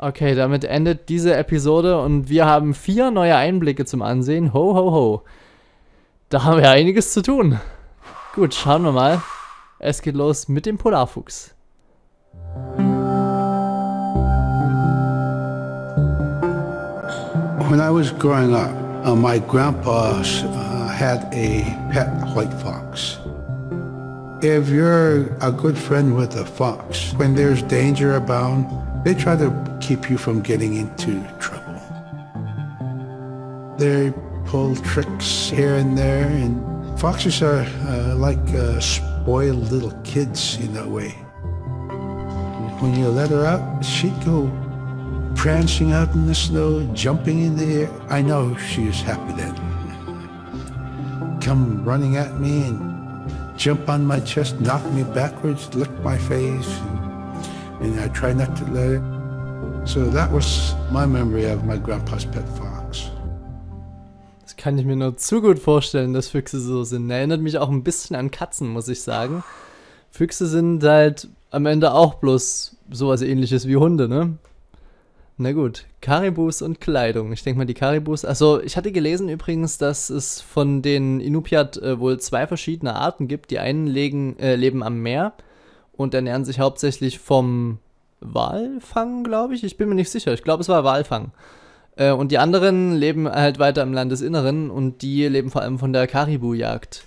Okay, damit endet diese Episode und wir haben vier neue Einblicke zum Ansehen. Ho, ho, ho. Da haben wir einiges zu tun. Gut, schauen wir mal. Es geht los mit dem Polarfuchs. When I was growing up, uh, my grandpa uh, had a pet white fox. If you're a good friend with a fox, when there's danger abound, they try to keep you from getting into trouble. They pull tricks here and there, and foxes are uh, like uh, spoiled little kids in a way. When you let her out, she'd go prancing out in the snow, jumping in the air. I know she was happy then. Come running at me and jump on my chest, knock me backwards, lick my face, and, and I try not to let her. So that was my memory of my grandpa's pet fox. Das kann ich mir nur zu gut vorstellen, dass Füchse so sind. Erinnert mich auch ein bisschen an Katzen, muss ich sagen. Füchse sind halt am Ende auch bloß sowas ähnliches wie Hunde, ne? Na gut, Karibus und Kleidung. Ich denke mal, die Karibus. Also, ich hatte gelesen übrigens, dass es von den Inupiat äh, wohl zwei verschiedene Arten gibt. Die einen legen, äh, leben am Meer und ernähren sich hauptsächlich vom Walfang, glaube ich. Ich bin mir nicht sicher. Ich glaube, es war Walfang. Äh, und die anderen leben halt weiter im Landesinneren und die leben vor allem von der Karibu-Jagd.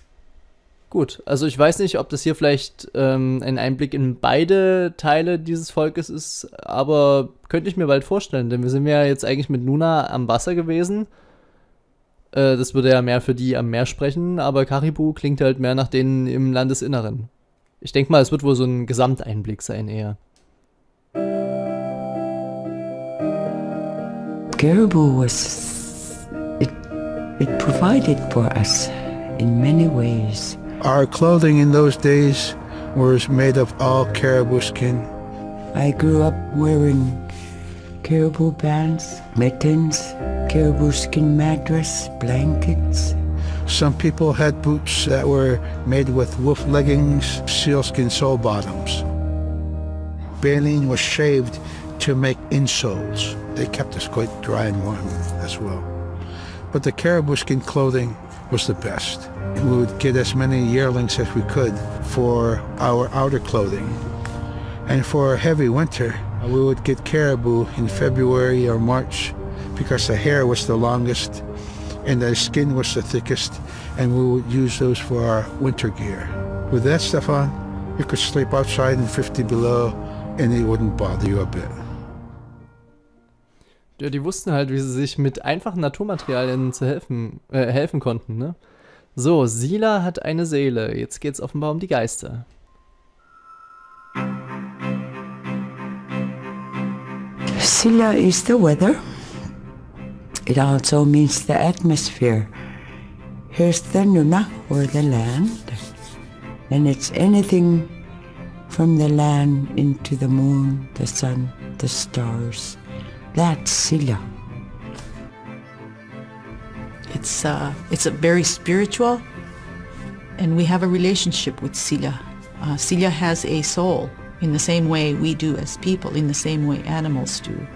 Gut, also ich weiß nicht, ob das hier vielleicht ähm, ein Einblick in beide Teile dieses Volkes ist, aber könnte ich mir bald vorstellen, denn wir sind ja jetzt eigentlich mit Nuna am Wasser gewesen. Äh, das würde ja mehr für die am Meer sprechen, aber Karibu klingt halt mehr nach denen im Landesinneren. Ich denke mal, es wird wohl so ein Gesamteinblick sein eher. Caribou was it it provided for us in many ways. Our clothing in those days was made of all caribou skin. I grew up wearing caribou pants, mittens, caribou skin mattress, blankets. Some people had boots that were made with wolf leggings, sealskin sole bottoms. Baleen was shaved to make insoles. They kept us quite dry and warm as well. But the caribou skin clothing was the best. We would get as many yearlings as we could for our outer clothing. And for a heavy winter, we would get caribou in February or March because the hair was the longest and the skin was the thickest, and we would use those for our winter gear. With that stuff on, you could sleep outside in 50 below and it wouldn't bother you a bit. Ja, die wussten halt, wie sie sich mit einfachen Naturmaterialien zu helfen, äh, helfen konnten, ne? So, Sila hat eine Seele. Jetzt geht's offenbar um die Geister. Sila is the weather. It also means the atmosphere. Here's the Nuna, or the land. And it's anything from the land into the moon, the sun, the stars. That's Sila. It's uh, it's a very spiritual, and we have a relationship with Sila. Uh, has a soul in the same way we do as people, in the same way animals do.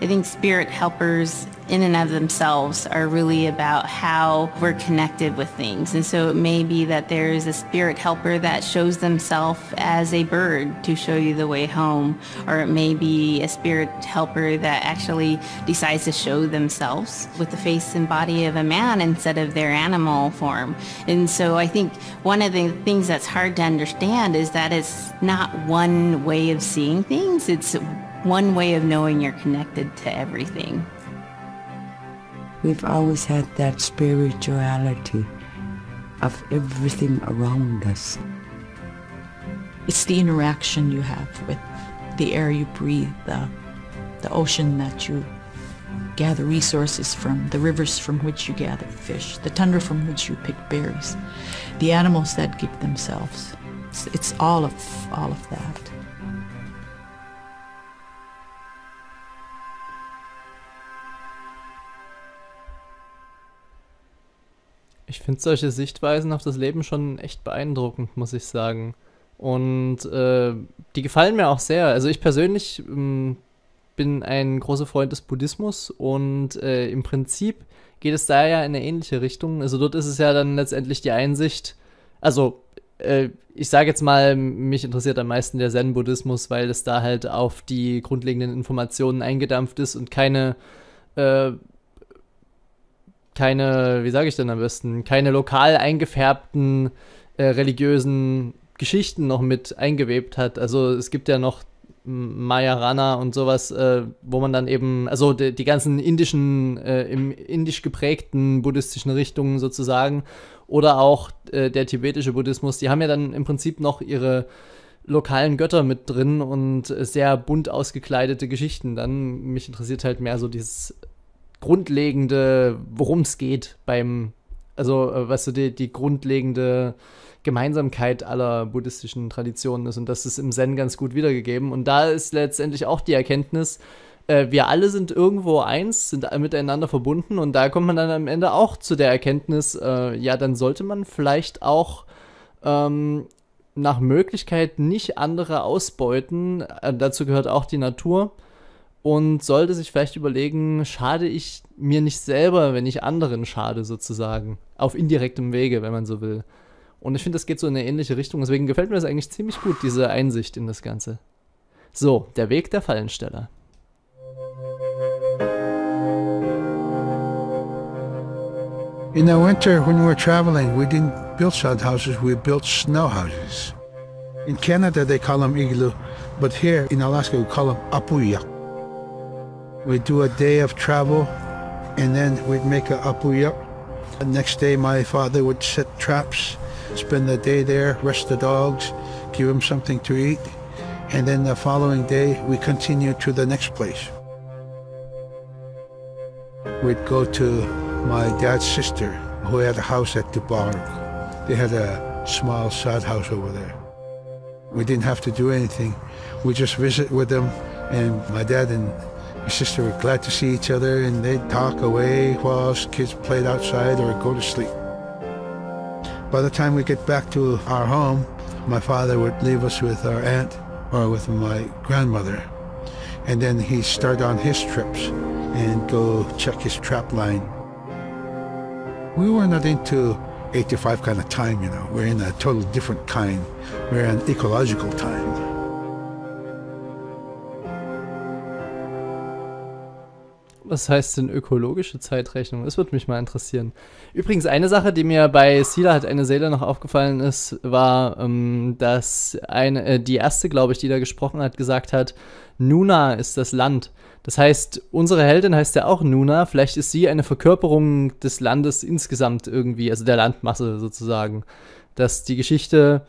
I think spirit helpers in and of themselves are really about how we're connected with things. And so it may be that there is a spirit helper that shows themselves as a bird to show you the way home. Or it may be a spirit helper that actually decides to show themselves with the face and body of a man instead of their animal form. And so I think one of the things that's hard to understand is that it's not one way of seeing things. It's one way of knowing you're connected to everything. We've always had that spirituality of everything around us. It's the interaction you have with the air you breathe, the, the ocean that you gather resources from, the rivers from which you gather fish, the tundra from which you pick berries, the animals that give themselves. It's, it's all of all of that. Ich finde solche Sichtweisen auf das Leben schon echt beeindruckend, muss ich sagen. Und äh, die gefallen mir auch sehr. Also ich persönlich ähm, bin ein großer Freund des Buddhismus und äh, im Prinzip geht es da ja in eine ähnliche Richtung. Also dort ist es ja dann letztendlich die Einsicht, also äh, ich sage jetzt mal, mich interessiert am meisten der Zen-Buddhismus, weil es da halt auf die grundlegenden Informationen eingedampft ist und keine, äh, keine, wie sage ich denn am besten, keine lokal eingefärbten äh, religiösen Geschichten noch mit eingewebt hat. Also es gibt ja noch Majarana und sowas, äh, wo man dann eben, also die, die ganzen indischen, äh, im indisch geprägten buddhistischen Richtungen sozusagen oder auch äh, der tibetische Buddhismus, die haben ja dann im Prinzip noch ihre lokalen Götter mit drin und sehr bunt ausgekleidete Geschichten dann. Mich interessiert halt mehr so dieses grundlegende, worum es geht beim, also äh, weißt du, die, die grundlegende Gemeinsamkeit aller buddhistischen Traditionen ist und das ist im Zen ganz gut wiedergegeben. Und da ist letztendlich auch die Erkenntnis, äh, wir alle sind irgendwo eins, sind miteinander verbunden und da kommt man dann am Ende auch zu der Erkenntnis, äh, ja, dann sollte man vielleicht auch ähm, nach Möglichkeit nicht andere ausbeuten. Äh, dazu gehört auch die Natur und sollte sich vielleicht überlegen, schade ich mir nicht selber, wenn ich anderen schade sozusagen. Auf indirektem Wege, wenn man so will. Und ich finde, das geht so in eine ähnliche Richtung. Deswegen gefällt mir das eigentlich ziemlich gut, diese Einsicht in das Ganze. So, der Weg der Fallensteller. In the winter, when we were traveling, we didn't build sod houses, we built snow houses. In Canada, they call them igloo, but here in Alaska, we call them apuya. We'd do a day of travel, and then we'd make a apuya. The next day, my father would set traps spend the day there, rest the dogs, give them something to eat, and then the following day we continue to the next place. We'd go to my dad's sister who had a house at Dubar. They had a small sod house over there. We didn't have to do anything. We just visit with them and my dad and my sister were glad to see each other and they'd talk away while us kids played outside or go to sleep. By the time we get back to our home, my father would leave us with our aunt or with my grandmother. And then he'd start on his trips and go check his trap line. We were not into 8 to 5 kind of time, you know. We're in a totally different kind. We're in ecological time. Was heißt denn ökologische Zeitrechnung? Das würde mich mal interessieren. Übrigens, eine Sache, die mir bei Sila hat eine Seele noch aufgefallen ist, war, ähm, dass eine, äh, die erste, glaube ich, die da gesprochen hat, gesagt hat, Nuna ist das Land. Das heißt, unsere Heldin heißt ja auch Nuna. Vielleicht ist sie eine Verkörperung des Landes insgesamt irgendwie, also der Landmasse sozusagen. Dass die Geschichte,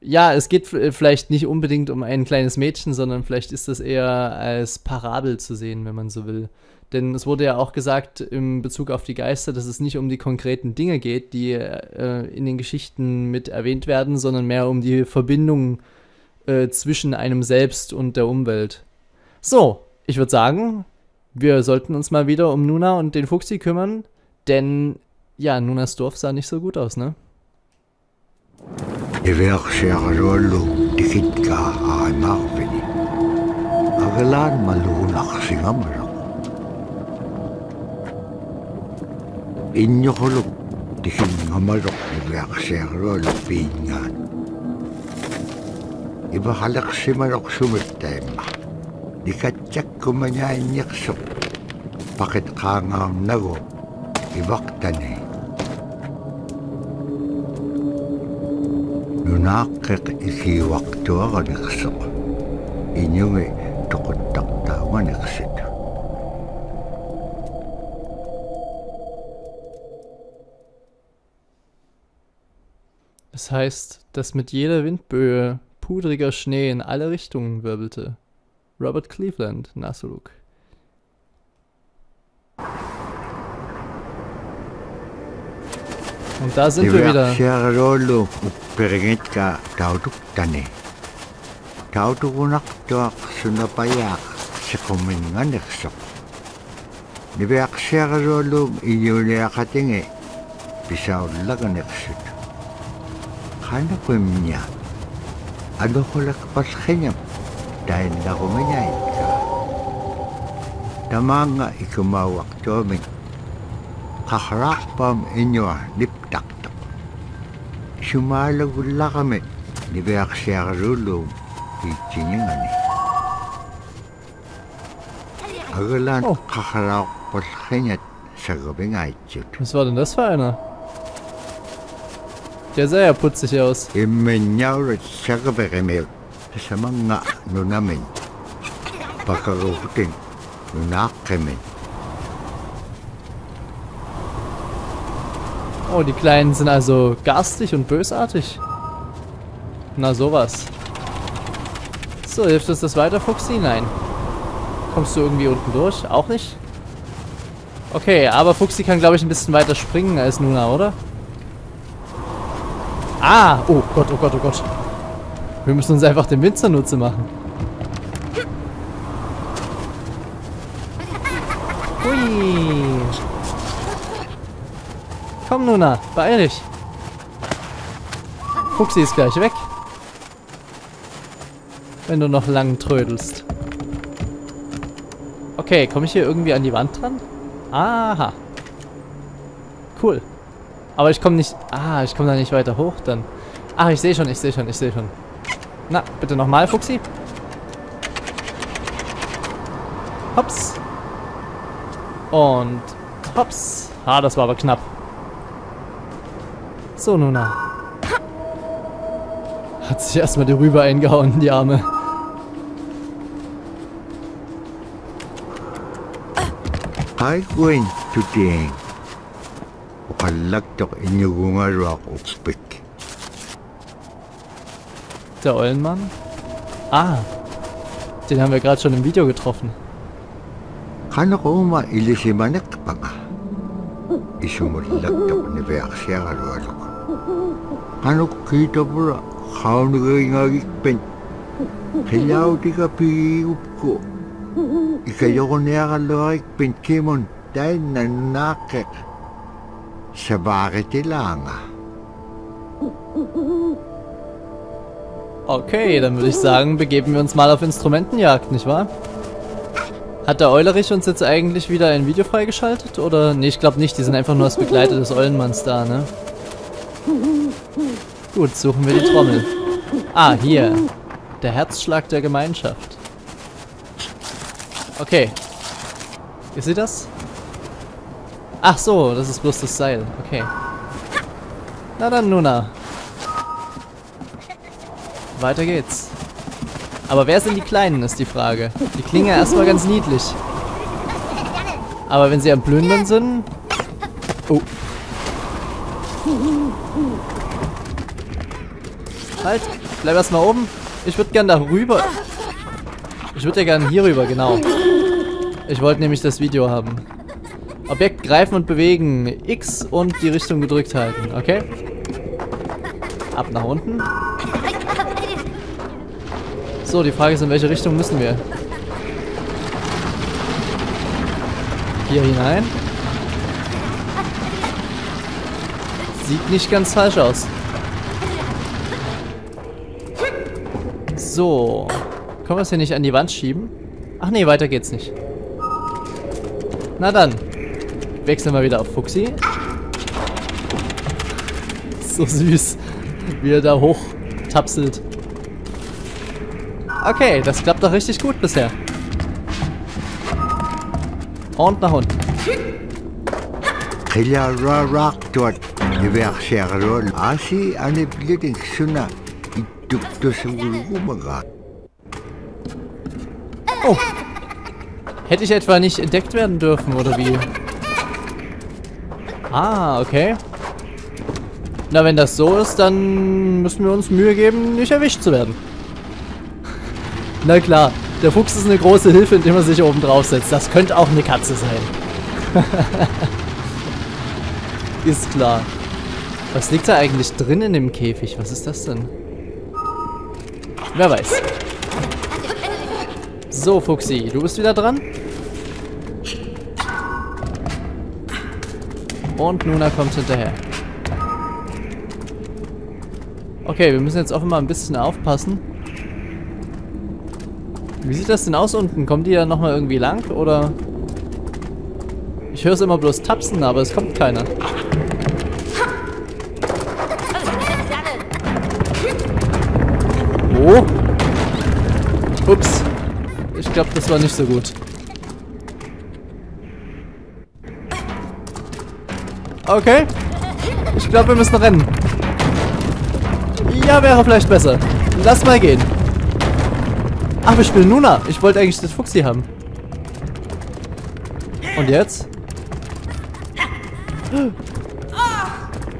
ja, es geht vielleicht nicht unbedingt um ein kleines Mädchen, sondern vielleicht ist das eher als Parabel zu sehen, wenn man so will. Denn es wurde ja auch gesagt im Bezug auf die Geister, dass es nicht um die konkreten Dinge geht, die äh, in den Geschichten mit erwähnt werden, sondern mehr um die Verbindung äh, zwischen einem selbst und der Umwelt. So, ich würde sagen, wir sollten uns mal wieder um Nuna und den Fuchsi kümmern, denn ja, Nunas Dorf sah nicht so gut aus, ne? inyokulog tisim ngamalok naglaksero lupingan. Iba halak si manok sumitema. Dikatsak kumanyain yaksok. Pakit kangam nago. Ibaktani. Nunakik isiwak tuwa ka naksok. Inyungi tukot taktawa naksito. Heißt, dass mit jeder Windböe pudriger Schnee in alle Richtungen wirbelte. Robert Cleveland, Nasuluk. Und da sind wir wieder. Niveaksiaruluum iyuliaqatingi pisaullaganiqsut qanaquimnia Ano ko lakpalkhinyam dahil na kuminyay ka. Tama nga ikumawak tuaming. Kakarakpam inyo liptaktak. Sumalagula kami ni Beak siya karulong ichinyang ni. Agalan Oh. kakarakpalkhinyat sa gabing aichut. Was war denn das für einer? Der sah ja putzig aus. Oh, die Kleinen sind also garstig und bösartig. Na sowas. So, hilft uns das weiter, Fuchsi? Nein. Kommst du irgendwie unten durch? Auch nicht? Okay, aber Fuchsi kann, glaube ich, ein bisschen weiter springen als Nuna, oder? Ah! Oh Gott, oh Gott, oh Gott. Wir müssen uns einfach den Wind zunutze machen. Hui. Komm, Nuna, beeil dich. Fuchsi ist gleich weg. Wenn du noch lang trödelst. Okay, komme ich hier irgendwie an die Wand dran? Aha. Aber ich komme nicht... Ah, ich komme da nicht weiter hoch dann. Ah, ich sehe schon, ich sehe schon, ich sehe schon. Na, bitte nochmal, Fuchsi. Hops. Und hops. Ah, das war aber knapp. So, Nuna. Hat sich erstmal die Rübe eingehauen, die Arme. Ay Gwen, tuting. Ukalagtok inyo gumarwak ukpik. Der Eulenmann? Ah. Den haben wir gerade schon im Video getroffen. Kano ko ma ilisimanek pa nga. Isumulagtok ni Beak siya karwalok. Kano kita pura, kao nagay ngagikpen. Hilaw di ka piup ko. Ikayo ko niya kalawikpen kimon dahil bakit ilanga? Okay, dann würde ich sagen, begeben wir uns mal auf Instrumentenjagd, nicht wahr? Hat der Eulerich uns jetzt eigentlich wieder ein Video freigeschaltet? Oder? Nee, ich glaube nicht. Die sind einfach nur als Begleiter des Eulenmanns da, ne? Gut, suchen wir die Trommel. Ah, hier. Der Herzschlag der Gemeinschaft. Okay. Ihr seht das? Ach so, das ist bloß das Seil. Okay. Na dann, Nuna. Weiter geht's. Aber wer sind die Kleinen, ist die Frage. Die klingen ja erstmal ganz niedlich. Aber wenn sie am Plündern sind... Oh. Halt, bleib erstmal oben. Ich würde gern da rüber. Ich würde ja gern hier rüber, genau. Ich wollte nämlich das Video haben. Objekt greifen und bewegen. X und die Richtung gedrückt halten, okay? Ab nach unten. So, die Frage ist, in welche Richtung müssen wir? Hier hinein. Sieht nicht ganz falsch aus. So. Können wir es hier nicht an die Wand schieben? Ach nee, weiter geht's nicht. Na dann. Wechseln wir wieder auf Fuchsi. So süß, wie er da hoch tapselt. Okay, das klappt doch richtig gut bisher. Und nach unten. Oh. Hätte ich etwa nicht entdeckt werden dürfen, oder wie? Ah, okay. Na, wenn das so ist, dann müssen wir uns Mühe geben, nicht erwischt zu werden. Na klar, der Fuchs ist eine große Hilfe, indem er sich oben drauf setzt. Das könnte auch eine Katze sein. ist klar. Was liegt da eigentlich drin in dem Käfig? Was ist das denn? Wer weiß. So, Fuchsi, du bist wieder dran. Und Nuna kommt hinterher. Okay, wir müssen jetzt auch immer ein bisschen aufpassen. Wie sieht das denn aus unten? Kommen die ja nochmal irgendwie lang, oder? Ich höre es immer bloß tapsen, aber es kommt keiner. Oh. Ups. Ich glaube, das war nicht so gut. Okay. Ich glaube, wir müssen rennen. Ja, wäre vielleicht besser. Lass mal gehen. Ach, wir spielen Nuna. Ich wollte eigentlich das Fuchsi haben. Und jetzt?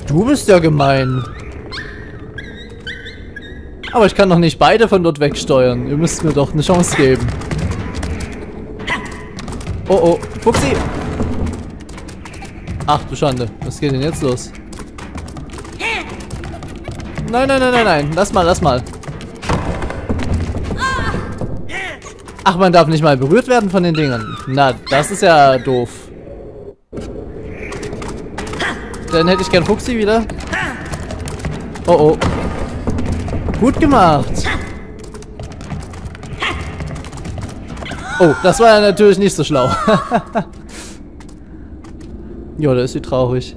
Du bist ja gemein. Aber ich kann doch nicht beide von dort wegsteuern. Ihr müsst mir doch eine Chance geben. Oh oh, Fuchsi! Ach du Schande, was geht denn jetzt los? Nein, nein, nein, nein, nein. Lass mal, lass mal. Ach, man darf nicht mal berührt werden von den Dingern. Na, das ist ja doof. Dann hätte ich gern Fuchsi wieder. Oh, oh. Gut gemacht. Oh, das war ja natürlich nicht so schlau. jo, da ist sie traurig.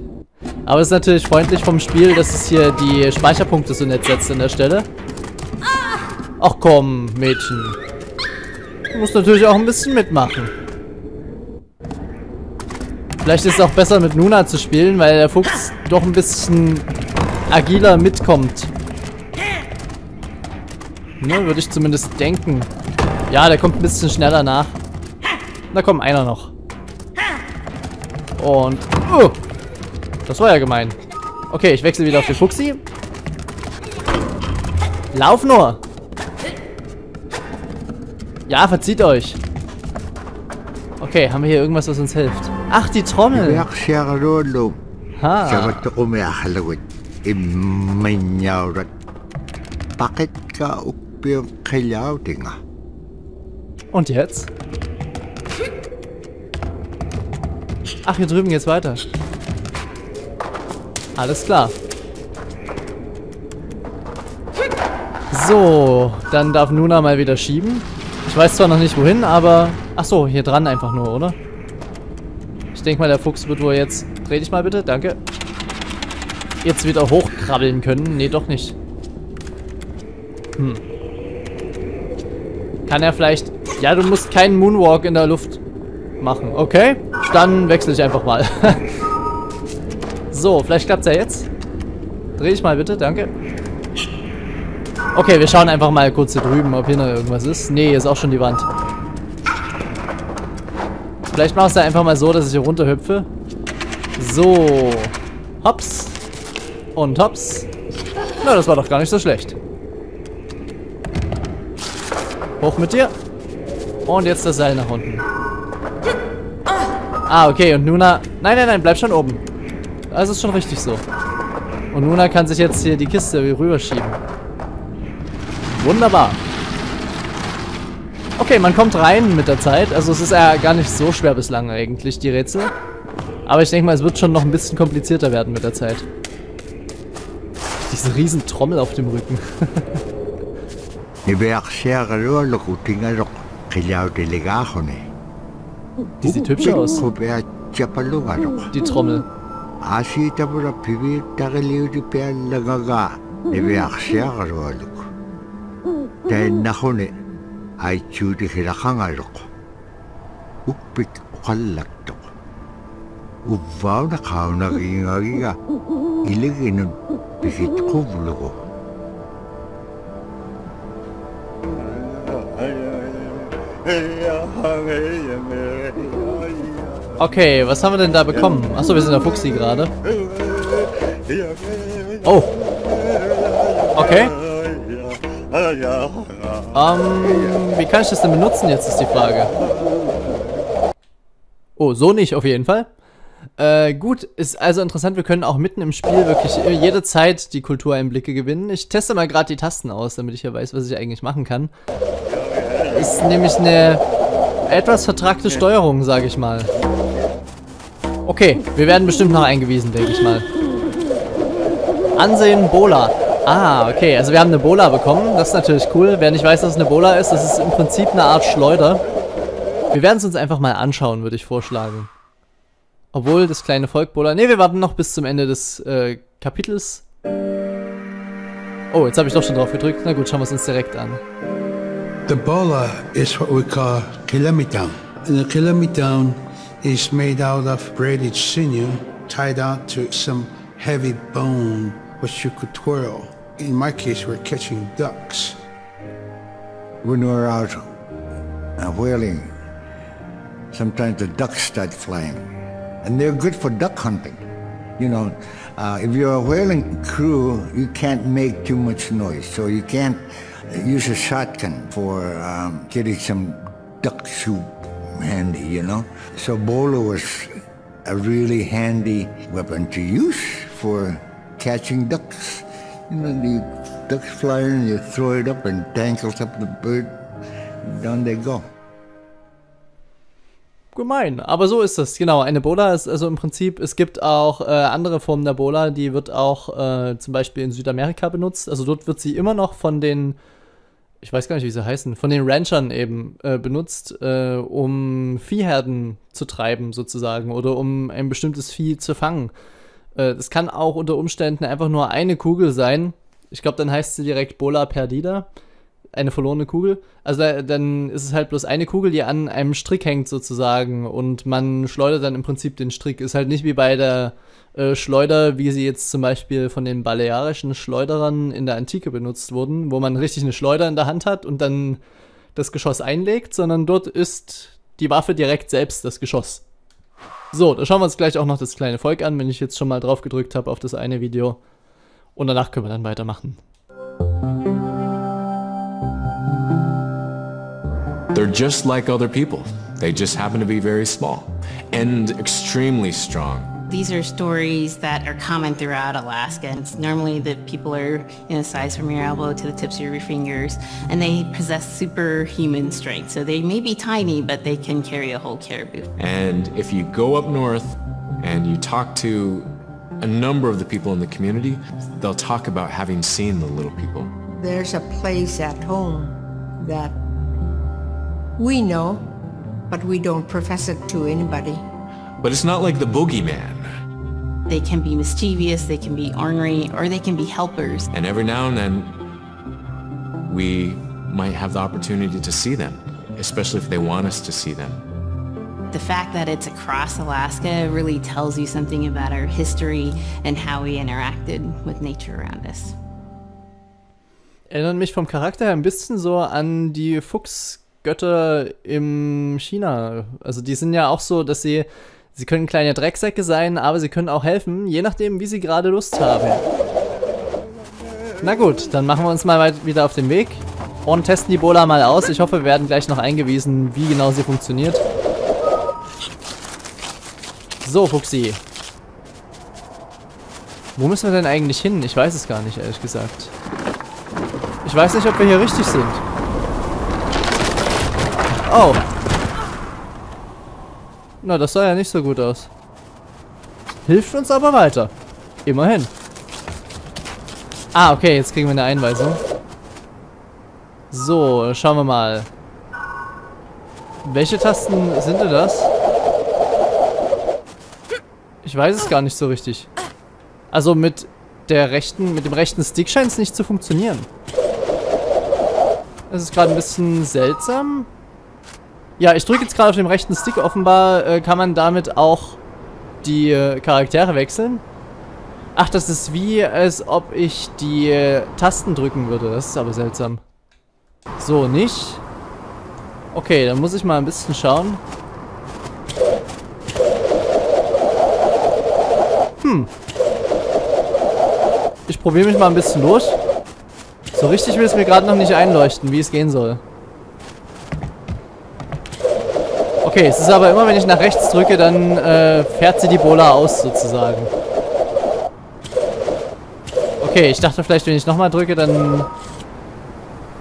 Aber es ist natürlich freundlich vom Spiel, dass es hier die Speicherpunkte so nett setzt an der Stelle. Ach komm, Mädchen. Du musst natürlich auch ein bisschen mitmachen. Vielleicht ist es auch besser mit Nuna zu spielen, weil der Fuchs doch ein bisschen agiler mitkommt. Ne, würde ich zumindest denken. Ja, der kommt ein bisschen schneller nach. Da kommt einer noch. Und... Uh, das war ja gemein. Okay, ich wechsle wieder auf den Fuchsi. Lauf nur! Ja, verzieht euch. Okay, haben wir hier irgendwas, was uns hilft? Ach, die Trommel. Ha. Und jetzt? Ach, hier drüben geht's weiter. Alles klar. So, dann darf Nuna mal wieder schieben. Ich weiß zwar noch nicht wohin, aber... Ach so, hier dran einfach nur, oder? Ich denke mal, der Fuchs wird wohl jetzt... Dreh dich mal bitte, danke. Jetzt wieder hochkrabbeln können. Nee, doch nicht. Hm. Kann er vielleicht... Ja, du musst keinen Moonwalk in der Luft machen. Okay, dann wechsle ich einfach mal. so, vielleicht klappt es ja jetzt. Dreh ich mal bitte, danke. Okay, wir schauen einfach mal kurz hier drüben, ob hier noch irgendwas ist. Nee, ist auch schon die Wand. Vielleicht machst du einfach mal so, dass ich hier runterhüpfe. So. Hops. Und hops. Na, das war doch gar nicht so schlecht. Hoch mit dir. Und jetzt das Seil nach unten. Ah, okay. Und Nuna... Nein, nein, nein. Bleib schon oben. Das ist schon richtig so. Und Nuna kann sich jetzt hier die Kiste rüberschieben. Wunderbar. Okay, man kommt rein mit der Zeit. Also es ist ja gar nicht so schwer bislang eigentlich, die Rätsel. Aber ich denke mal, es wird schon noch ein bisschen komplizierter werden mit der Zeit. Diese riesen Trommel auf dem Rücken. Die sieht hübsch aus. Die Trommel. Tennahone aichuti hilakangalok. Ukpit ukallaktok. Uvaw na kauna gingagiga. Iligin pikit kublugo. Okay, was haben wir denn da bekommen? Achso, wir sind der Fuchsi gerade. Oh. Okay. Ähm, wie kann ich das denn benutzen jetzt, ist die Frage. Oh, so nicht auf jeden Fall. Äh, gut, ist also interessant, wir können auch mitten im Spiel wirklich jede Zeit die Kultureinblicke gewinnen. Ich teste mal gerade die Tasten aus, damit ich ja weiß, was ich eigentlich machen kann. Ist nämlich eine etwas vertragte Steuerung, sage ich mal. Okay, wir werden bestimmt noch eingewiesen, denke ich mal. Ansehen, Bola. Ah, okay. Also wir haben eine Bola bekommen. Das ist natürlich cool. Wer nicht weiß, was eine Bola ist, das ist im Prinzip eine Art Schleuder. Wir werden es uns einfach mal anschauen, würde ich vorschlagen. Obwohl, das kleine Volk Bola... Ne, wir warten noch bis zum Ende des äh, Kapitels. Oh, jetzt habe ich doch schon drauf gedrückt. Na gut, schauen wir es uns direkt an. The bola is what we call kilamitan. And the kilamitan is made out of braided sinew tied out to some heavy bone which you could twirl. In my case, we're catching ducks. When we're out uh, whaling, sometimes the ducks start flying. And they're good for duck hunting. You know, uh, if you're a whaling crew, you can't make too much noise. So you can't use a shotgun for um, getting some duck soup handy, you know? So bolo was a really handy weapon to use for catching ducks. You know, the ducks fly in, you throw it up and tangles up the bird, down they go. Gemein, aber so ist es, genau. Eine Bola ist also im Prinzip, es gibt auch äh, andere Formen der Bola, die wird auch äh, zum Beispiel in Südamerika benutzt. Also dort wird sie immer noch von den, ich weiß gar nicht, wie sie heißen, von den Ranchern eben äh, benutzt, äh, um Viehherden zu treiben sozusagen oder um ein bestimmtes Vieh zu fangen. Äh, das kann auch unter Umständen einfach nur eine Kugel sein. Ich glaube, dann heißt sie direkt Bola perdida eine verlorene Kugel. Also da, dann ist es halt bloß eine Kugel, die an einem Strick hängt sozusagen und man schleudert dann im Prinzip den Strick. Ist halt nicht wie bei der äh, Schleuder, wie sie jetzt zum Beispiel von den balearischen Schleuderern in der Antike benutzt wurden, wo man richtig eine Schleuder in der Hand hat und dann das Geschoss einlegt, sondern dort ist die Waffe direkt selbst das Geschoss. So, da schauen wir uns gleich auch noch das kleine Volk an, wenn ich jetzt schon mal drauf gedrückt habe auf das eine Video. Und danach können wir dann weitermachen. They're just like other people. They just happen to be very small and extremely strong. These are stories that are common throughout Alaska. It's normally that people are in a size from your elbow to the tips of your fingers, and they possess superhuman strength. So they may be tiny, but they can carry a whole caribou. And if you go up north and you talk to a number of the people in the community, they'll talk about having seen the little people. There's a place at home that we know, but we don't profess it to anybody. But it's not like the boogeyman. They can be mischievous, they can be ornery, or they can be helpers. And every now and then, we might have the opportunity to see them, especially if they want us to see them. The fact that it's across Alaska really tells you something about our history and how we interacted with nature around us. Erinnert mich vom Charakter her ein bisschen so an die Fuchsgötter im China. Also die sind ja auch so, dass sie, sie können kleine Drecksäcke sein, aber sie können auch helfen, je nachdem, wie sie gerade Lust haben. Na gut, dann machen wir uns mal wieder auf den Weg und testen die Bola mal aus. Ich hoffe, wir werden gleich noch eingewiesen, wie genau sie funktioniert. So, Fuchsi. Wo müssen wir denn eigentlich hin? Ich weiß es gar nicht, ehrlich gesagt. Ich weiß nicht, ob wir hier richtig sind. Oh. Na, das sah ja nicht so gut aus. Hilft uns aber weiter. Immerhin. Ah, okay, jetzt kriegen wir eine Einweisung. So, schauen wir mal. Welche Tasten sind denn das? Ich weiß es gar nicht so richtig. Also mit der rechten, mit dem rechten Stick scheint es nicht zu funktionieren. Das ist gerade ein bisschen seltsam. Ja, ich drücke jetzt gerade auf dem rechten Stick. Offenbar äh, kann man damit auch die äh, Charaktere wechseln. Ach, das ist wie, als ob ich die äh, Tasten drücken würde. Das ist aber seltsam. So, nicht. Okay, dann muss ich mal ein bisschen schauen. Hm. Ich probiere mich mal ein bisschen durch. So richtig will es mir gerade noch nicht einleuchten, wie es gehen soll. Okay, es ist aber immer, wenn ich nach rechts drücke, dann äh, fährt sie die Bola aus, sozusagen. Okay, ich dachte vielleicht, wenn ich nochmal drücke, dann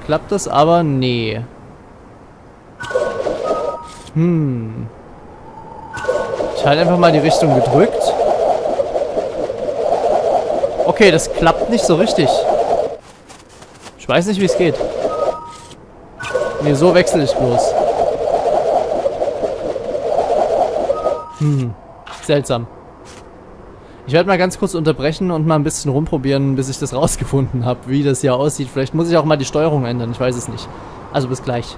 klappt das, aber nee. Hm. Ich halte einfach mal die Richtung gedrückt. Okay, das klappt nicht so richtig. weiß nicht, wie es geht. Nee, so wechsle ich bloß. Hm, seltsam. Ich werde mal ganz kurz unterbrechen und mal ein bisschen rumprobieren, bis ich das rausgefunden habe, wie das hier aussieht. Vielleicht muss ich auch mal die Steuerung ändern, ich weiß es nicht. Also bis gleich.